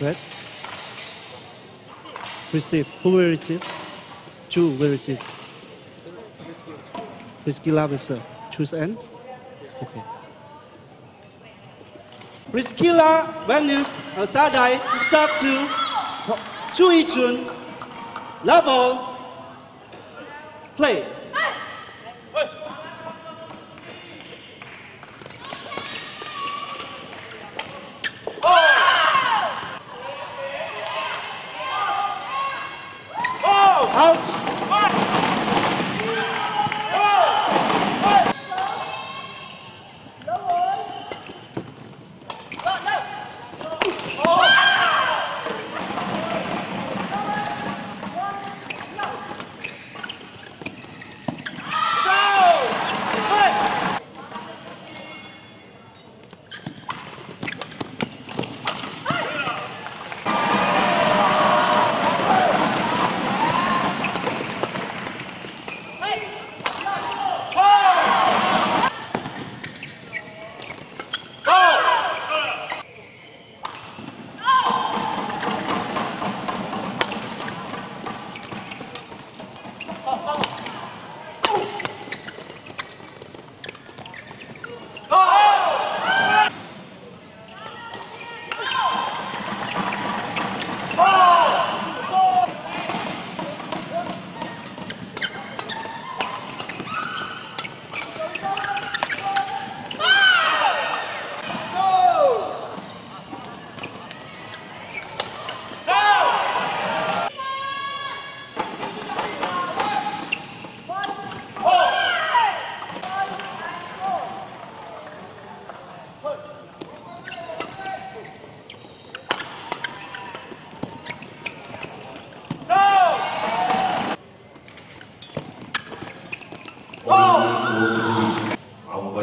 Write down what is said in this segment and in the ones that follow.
Red. Receive. Who will receive? Zhu will receive. Priskila will serve. Uh, choose ends. Okay. Priskila Venus uh, Sadai serve to Zhu Yi Jun. Level. Play. Out.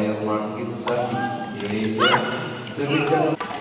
Royal Market Society. Indonesia.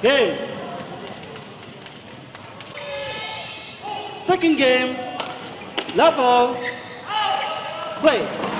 Game. Second game. Level. Play.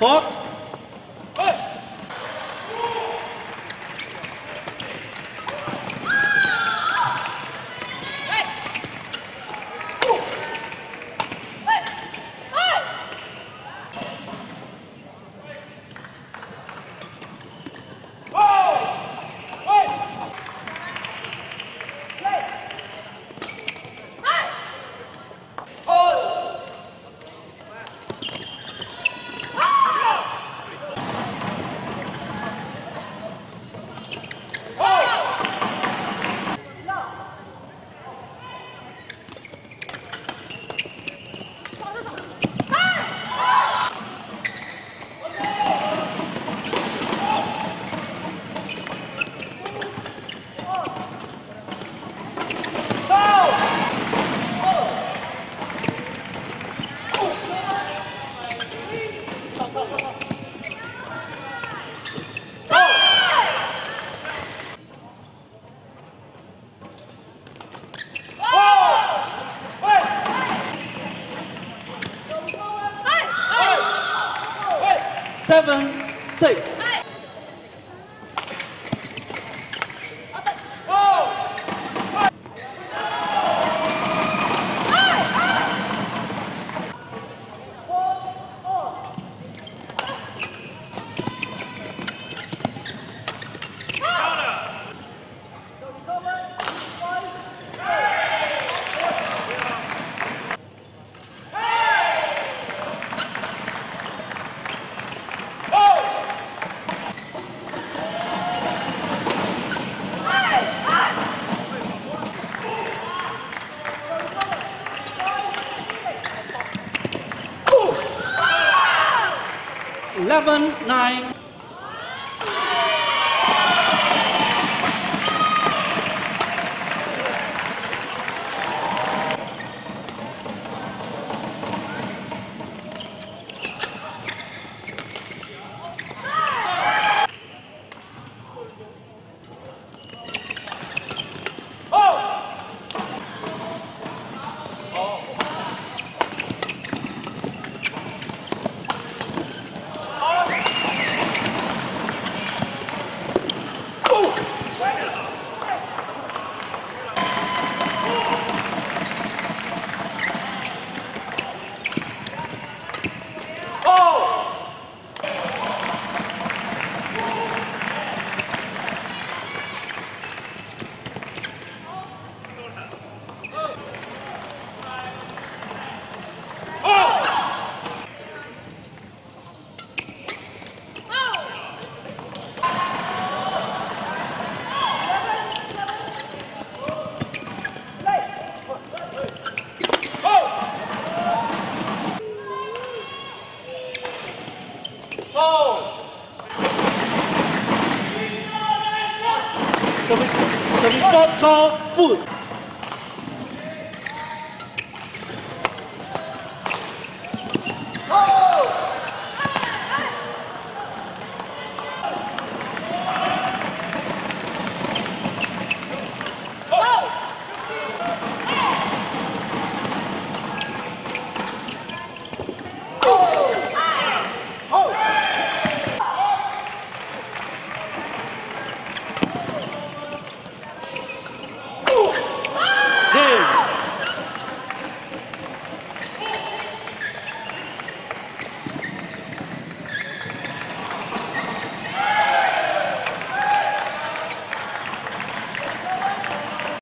Fuck. Seven, six. 11, 9, Globo.com.